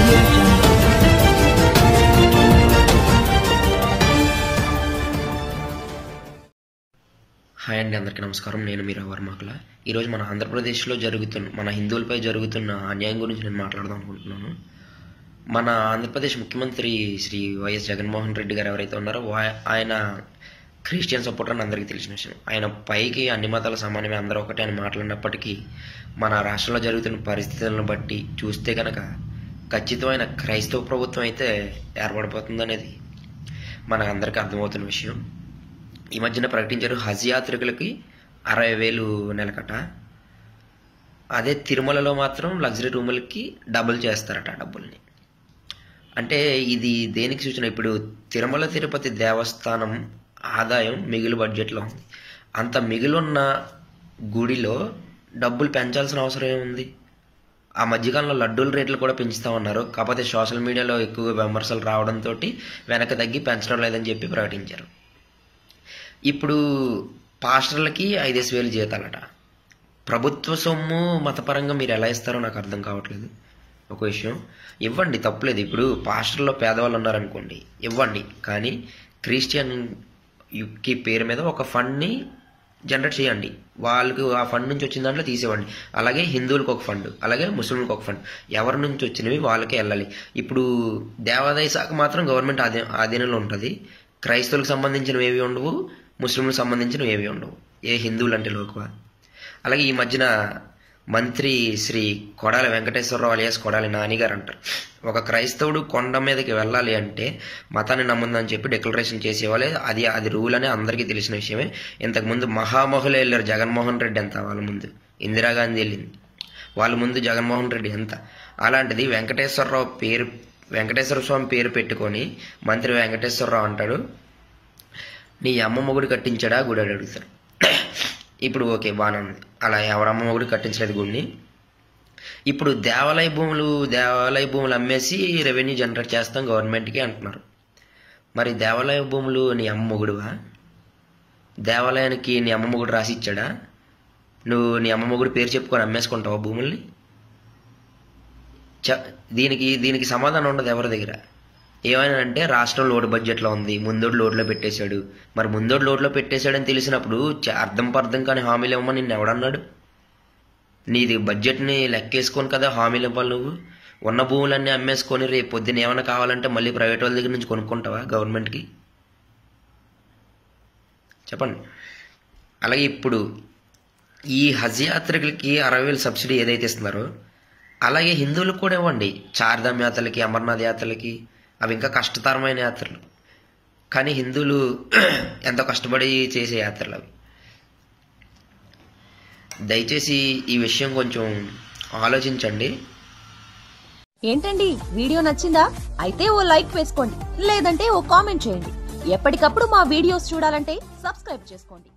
Hi అండి అందరికీ నమస్కారం. నేను మీరా వర్మకుల ఈరోజు మన ఆంధ్రప్రదేశ్లో జరుగుతున్న మన హిందువులపై జరుగుతున్న అన్యాయం గురించి నేను మాట్లాడదాం అనుకుంటున్నాను. మన ఆంధ్రప్రదేశ్ ముఖ్యమంత్రి శ్రీ వైఎస్ జగన్మోహన్ రెడ్డి గారు ఎవరైతే ఉన్నారో ఆయన క్రిస్టియన్ సపోర్టర్ అని అందరికీ తెలిసిన విషయం. ఆయన పైకి అన్ని మతాల సమానమే అందరూ ఒకటే అని మాట్లాడినప్పటికీ మన రాష్ట్రంలో జరుగుతున్న పరిస్థితులను బట్టి చూస్తే కనుక ఖచ్చితమైన క్రైస్తవ ప్రభుత్వం అయితే ఏర్పడిపోతుంది అనేది మనకు అందరికీ అర్థమవుతున్న విషయం. ఈ మధ్యన ప్రకటించారు హజ్ యాత్రికులకి అరవై వేలు నెలకట. అదే తిరుమలలో మాత్రం లగ్జరీ రూములకి డబుల్ చేస్తారట డబ్బుల్ని. అంటే ఇది దేనికి సూచన? ఇప్పుడు తిరుమల తిరుపతి దేవస్థానం ఆదాయం మిగిలి బడ్జెట్లో ఉంది. అంత మిగులున్న గుడిలో డబ్బులు పెంచాల్సిన అవసరం ఏముంది? ఆ మధ్యకాలంలో లడ్డూల రేట్లు కూడా పెంచుతూ ఉన్నారు. కాకపోతే సోషల్ మీడియాలో ఎక్కువ విమర్శలు రావడంతో వెనక తగ్గి పెంచడం లేదని చెప్పి ప్రకటించారు. ఇప్పుడు పాస్టర్లకి ఐదేసి వేలు జీతాలట. ప్రభుత్వ సొమ్ము మతపరంగా మీరు ఎలా ఇస్తారో నాకు అర్థం కావట్లేదు. ఒక విషయం ఇవ్వండి తప్పులేదు. ఇప్పుడు పాస్టర్లో పేదవాళ్ళు ఉన్నారనుకోండి ఇవ్వండి. కానీ క్రిస్టియన్కి పేరు మీద ఒక ఫండ్ని జనరేట్ చేయండి. వాళ్ళకి ఆ ఫండ్ నుంచి వచ్చిన దాంట్లో తీసేవ్వండి. అలాగే హిందువులకు ఒక ఫండ్ అలాగే ముస్లింలకు ఒక ఫండ్. ఎవరి నుంచి వచ్చినవి వాళ్ళకే వెళ్ళాలి. ఇప్పుడు దేవాదాయ శాఖ మాత్రం గవర్నమెంట్ ఆధీ ఆధీనంలో ఉంటుంది. క్రైస్తవులకు సంబంధించినవి ఏవి ఉండవు? ముస్లింలకు సంబంధించినవి ఏవి ఉండవు? ఏ హిందువులు అంటే లోకువా? అలాగే ఈ మధ్యన మంత్రి శ్రీ కొడాలి వెంకటేశ్వరరావు అలియాస్ కొడాలి నానిగారు అంటారు. ఒక క్రైస్తవుడు కొండ మీదకి వెళ్ళాలి అంటే మతాన్ని నమ్ముందని చెప్పి డిక్లరేషన్ చేసేవాళ్ళే. అది అది రూల్ అని అందరికీ తెలిసిన విషయమే. ఇంతకుముందు మహామహులు వెళ్ళారు జగన్మోహన్ రెడ్డి ఎంత వాళ్ళ ముందు. ఇందిరాగాంధీ వెళ్ళింది. వాళ్ళ ముందు జగన్మోహన్ రెడ్డి ఎంత అలాంటిది వెంకటేశ్వరరావు పేరు వెంకటేశ్వర స్వామి పేరు పెట్టుకొని మంత్రి వెంకటేశ్వరరావు అంటాడు నీ అమ్మ మొగుడు కట్టించాడా? గుడి అని అడుగుతారు. ఇప్పుడు ఓకే బాగానే ఉంది. అలా ఎవరమ్మ ఒకటి కట్టించలేదు గుడిని ఇప్పుడు దేవాలయ భూములు దేవాలయ భూములు అమ్మేసి రెవెన్యూ జనరేట్ చేస్తాం గవర్నమెంట్కి అంటున్నారు. మరి దేవాలయ భూములు నీ అమ్మ మొగుడువా? దేవాలయానికి నీ అమ్మ మొగుడు రాసి ఇచ్చాడా? నువ్వు నీ అమ్మమ్మగుడు పేరు చెప్పుకొని అమ్మేసుకుంటావా భూముల్ని? చ దీనికి దీనికి సమాధానం ఉండదు ఎవరి దగ్గర. ఏమైనా అంటే రాష్ట్రం లోటు బడ్జెట్లో ఉంది ముందోడు లోటులో పెట్టేశాడు. మరి ముందోడు లోటులో పెట్టేశాడని తెలిసినప్పుడు అర్థం పర్థం కానీ హామీలు ఇవ్వమని నిన్ను ఎవడన్నాడు? నీది బడ్జెట్ని లెక్కేసుకొని కదా హామీలు ఇవ్వాలి నువ్వు. ఉన్న భూములన్నీ అమ్మేసుకొని రేపు పొద్దున ఏమైనా కావాలంటే మళ్ళీ ప్రైవేట్ వాళ్ళ దగ్గర నుంచి కొనుక్కుంటావా గవర్నమెంట్కి? చెప్పండి. అలాగే ఇప్పుడు ఈ హజ్ యాత్రికులకి అరవై వేలు సబ్సిడీ ఏదైతే ఇస్తున్నారో అలాగే హిందువులకు కూడా ఇవ్వండి. చార్ధామ్ యాత్రలకి అమర్నాథ్ యాత్రలకి అవి ఇంకా కష్టతరమైన యాత్రలు. కానీ హిందువులు ఎంతో కష్టపడి చేసే యాత్రలు అవి. దయచేసి ఈ విషయం కొంచెం ఆలోచించండి. ఏంటండి? వీడియో నచ్చిందా? అయితే ఓ లైక్ వేసుకోండి. లేదంటే ఓ కామెంట్ చేయండి. ఎప్పటికప్పుడు మా వీడియోస్ చూడాలంటే సబ్స్క్రైబ్ చేసుకోండి.